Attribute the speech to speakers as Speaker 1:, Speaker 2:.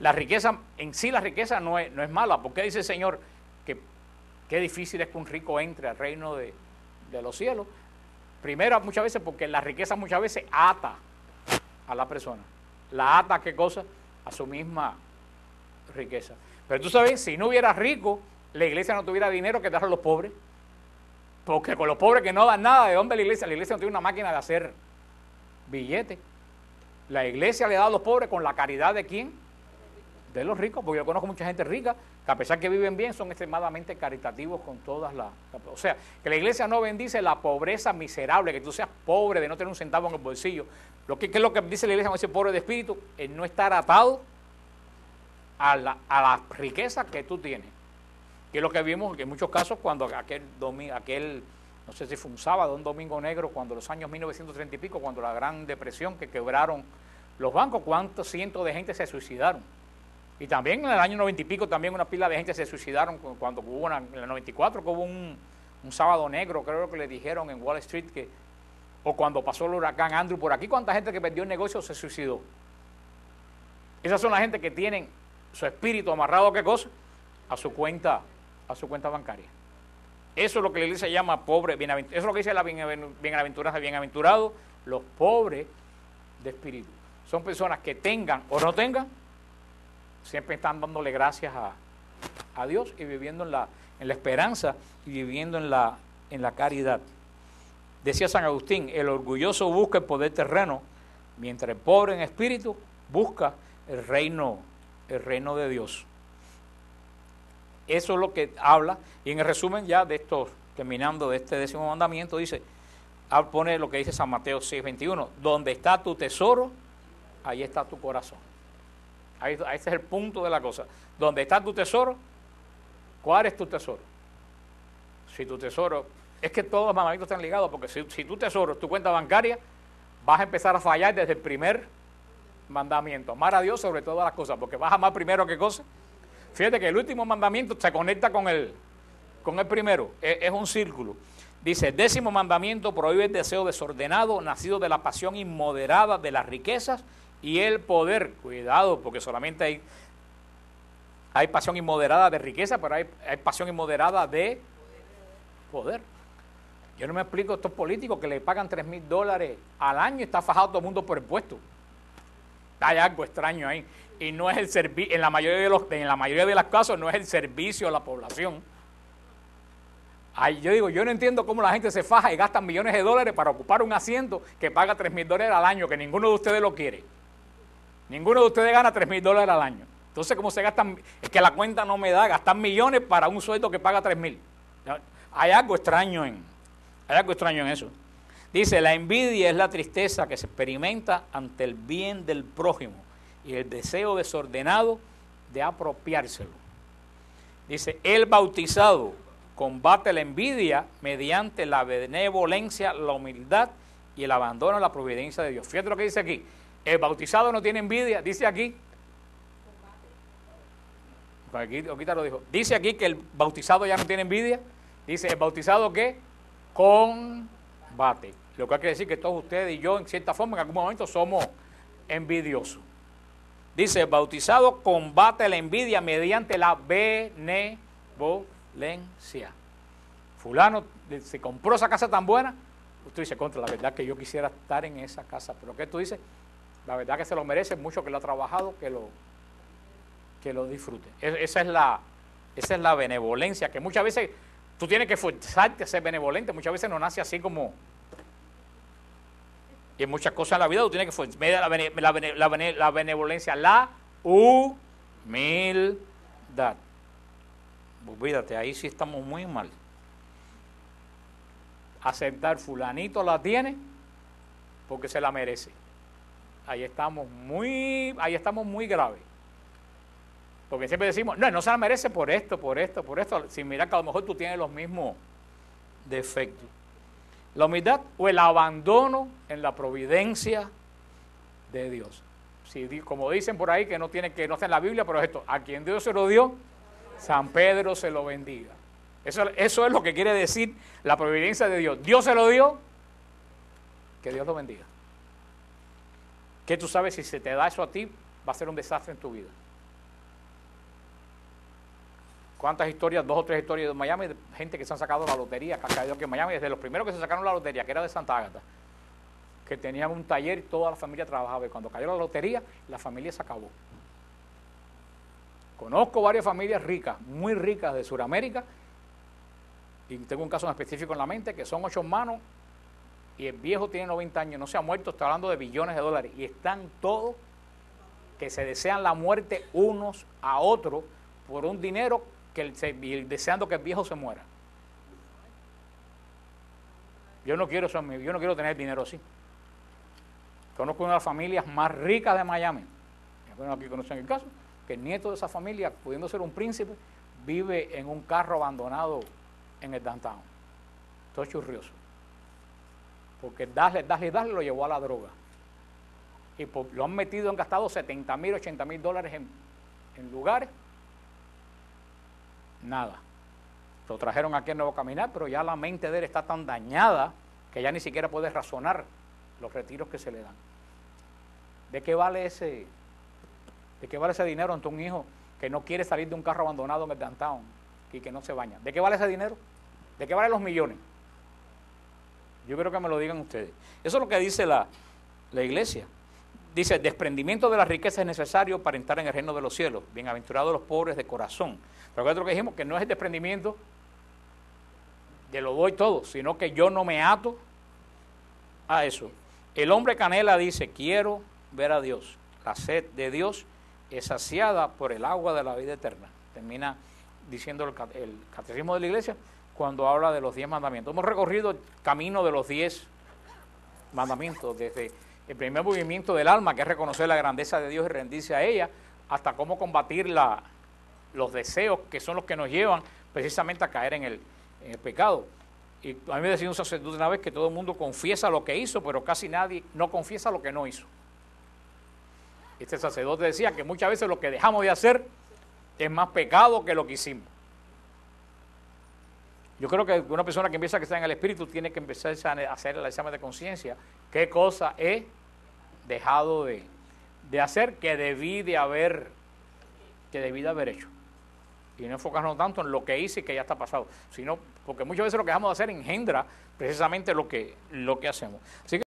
Speaker 1: La riqueza, en sí la riqueza no es, no es mala. porque dice el Señor que qué difícil es que un rico entre al reino de, de los cielos? Primero, muchas veces, porque la riqueza muchas veces ata a la persona. La ata, ¿qué cosa? A su misma riqueza. Pero tú sabes, si no hubiera rico, la iglesia no tuviera dinero que dar a los pobres. Porque con los pobres que no dan nada, ¿de dónde la iglesia? La iglesia no tiene una máquina de hacer billetes. La iglesia le da a los pobres con la caridad de quién? De los ricos, porque yo conozco mucha gente rica que a pesar que viven bien son extremadamente caritativos con todas las... O sea, que la iglesia no bendice la pobreza miserable, que tú seas pobre de no tener un centavo en el bolsillo. Lo que, ¿Qué es lo que dice la iglesia cuando dice pobre de espíritu? Es no estar atado a la, a la riqueza que tú tienes. Que es lo que vimos en muchos casos cuando aquel, domingo, aquel, no sé si fue un sábado, un domingo negro, cuando los años 1930 y pico, cuando la gran depresión que quebraron los bancos, cuántos cientos de gente se suicidaron. Y también en el año 90 y pico, también una pila de gente se suicidaron cuando hubo una, en el 94, que hubo un, un sábado negro, creo que le dijeron en Wall Street que, o cuando pasó el huracán Andrew por aquí, cuánta gente que perdió el negocio se suicidó. Esas son la gente que tienen su espíritu amarrado, ¿qué cosa? A su cuenta, a su cuenta bancaria. Eso es lo que la iglesia llama pobre, bienaventurado. Eso es lo que dice la bienaventuranza, bienaventurado, los pobres de espíritu. Son personas que tengan o no tengan, siempre están dándole gracias a, Dios y viviendo en la, en la esperanza y viviendo en la, en la caridad. Decía San Agustín, el orgulloso busca el poder terreno, mientras el pobre en espíritu busca el reino el reino de Dios. Eso es lo que habla, y en el resumen ya de esto, terminando de este décimo mandamiento, dice, pone lo que dice San Mateo 6:21, donde está tu tesoro, ahí está tu corazón. Ahí, ese es el punto de la cosa. Donde está tu tesoro, ¿cuál es tu tesoro? Si tu tesoro, es que todos los mandamientos están ligados, porque si, si tu tesoro tu cuenta bancaria, vas a empezar a fallar desde el primer mandamiento. Amar a Dios sobre todas las cosas, porque vas a amar primero qué cosa. Fíjate que el último mandamiento se conecta con el, con el primero, es, es un círculo. Dice, el décimo mandamiento prohíbe el deseo desordenado, nacido de la pasión inmoderada de las riquezas y el poder. Cuidado, porque solamente hay, hay pasión inmoderada de riqueza, pero hay, hay pasión inmoderada de poder. Yo no me explico a estos políticos que le pagan 3 mil dólares al año y está fajado todo el mundo por el puesto hay algo extraño ahí. Y no es el servicio, en la mayoría de los, en la mayoría de los casos no es el servicio a la población. Ay, yo digo, yo no entiendo cómo la gente se faja y gasta millones de dólares para ocupar un asiento que paga 3 mil dólares al año, que ninguno de ustedes lo quiere. Ninguno de ustedes gana 3 mil dólares al año. Entonces, ¿cómo se gastan? Es que la cuenta no me da gastar millones para un sueldo que paga 3 mil. Hay algo extraño en, hay algo extraño en eso. Dice, la envidia es la tristeza que se experimenta ante el bien del prójimo y el deseo desordenado de apropiárselo. Dice, el bautizado combate la envidia mediante la benevolencia, la humildad y el abandono a la providencia de Dios. Fíjate lo que dice aquí. El bautizado no tiene envidia, dice aquí. Aquí, lo dijo. Dice aquí que el bautizado ya no tiene envidia. Dice, ¿el bautizado qué? Combate. Lo que quiere decir que todos ustedes y yo, en cierta forma, en algún momento somos envidiosos. Dice, bautizado combate la envidia mediante la benevolencia. Fulano se compró esa casa tan buena. Usted dice, contra la verdad que yo quisiera estar en esa casa. Pero ¿qué tú dices? La verdad que se lo merece mucho que lo ha trabajado, que lo, que lo disfrute. Esa es, la, esa es la benevolencia, que muchas veces tú tienes que forzarte a ser benevolente. Muchas veces no nace así como, y en muchas cosas en la vida tú tienes que medir la, la, la, benevolencia, la humildad. Olvídate, ahí sí estamos muy mal. Aceptar fulanito la tiene porque se la merece. Ahí estamos muy, ahí estamos muy graves. Porque siempre decimos, no, no se la merece por esto, por esto, por esto, sin mirar que a lo mejor tú tienes los mismos defectos. La humildad o el abandono en la providencia de Dios. Si, como dicen por ahí que no tiene que no está en la Biblia, pero esto, a quien Dios se lo dio, San Pedro se lo bendiga. Eso, eso es lo que quiere decir la providencia de Dios. Dios se lo dio, que Dios lo bendiga. ¿Qué tú sabes si se te da eso a ti? va a ser un desastre en tu vida. ¿Cuántas historias, dos o tres historias de Miami, de gente que se han sacado la lotería, que ha caído aquí en Miami, desde los primeros que se sacaron la lotería, que era de Santa Ágata, que tenían un taller y toda la familia trabajaba, y cuando cayó la lotería, la familia se acabó. Conozco varias familias ricas, muy ricas de Sudamérica, y tengo un caso en específico en la mente, que son ocho hermanos, y el viejo tiene 90 años, no se ha muerto, está hablando de billones de dólares, y están todos que se desean la muerte unos a otros por un dinero que deseando que el viejo se muera. Yo no quiero eso, yo no quiero tener dinero así. Conozco una de las familias más ricas de Miami. Bueno, aquí conocen el caso, que el nieto de esa familia, pudiendo ser un príncipe, vive en un carro abandonado en el downtown. Todo churrioso. Porque darle, darle, darle lo llevó a la droga. Y lo han metido, han gastado 70 mil, 80 mil dólares en, en lugares nada. Lo trajeron aquí en Nuevo Caminar, pero ya la mente de él está tan dañada que ya ni siquiera puede razonar los retiros que se le dan. ¿De qué vale ese, de qué vale ese dinero ante un hijo que no quiere salir de un carro abandonado en el downtown y que no se baña? ¿De qué vale ese dinero? ¿De qué vale los millones? Yo quiero que me lo digan ustedes. Eso es lo que dice la, la iglesia. Dice, el desprendimiento de la riqueza es necesario para entrar en el reino de los cielos. Bienaventurados los pobres de corazón. Pero lo que dijimos, que no es el desprendimiento de lo doy todo, sino que yo no me ato a eso. El hombre canela dice, quiero ver a Dios. La sed de Dios es saciada por el agua de la vida eterna. Termina diciendo el, catecismo de la iglesia cuando habla de los diez mandamientos. Hemos recorrido el camino de los diez mandamientos, desde el primer movimiento del alma, que es reconocer la grandeza de Dios y rendirse a ella, hasta cómo combatir la, los deseos que son los que nos llevan precisamente a caer en el, pecado. Y a mí me decía un sacerdote una vez que todo el mundo confiesa lo que hizo, pero casi nadie no confiesa lo que no hizo. Este sacerdote decía que muchas veces lo que dejamos de hacer es más pecado que lo que hicimos. Yo creo que una persona que empieza a estar en el espíritu tiene que empezar a hacer el examen de conciencia. ¿Qué cosa he dejado de, de hacer que debí de haber, que debí de haber hecho? y no enfocarnos tanto en lo que hice y que ya está pasado, sino porque muchas veces lo que dejamos de hacer engendra precisamente lo que, lo que hacemos. Así que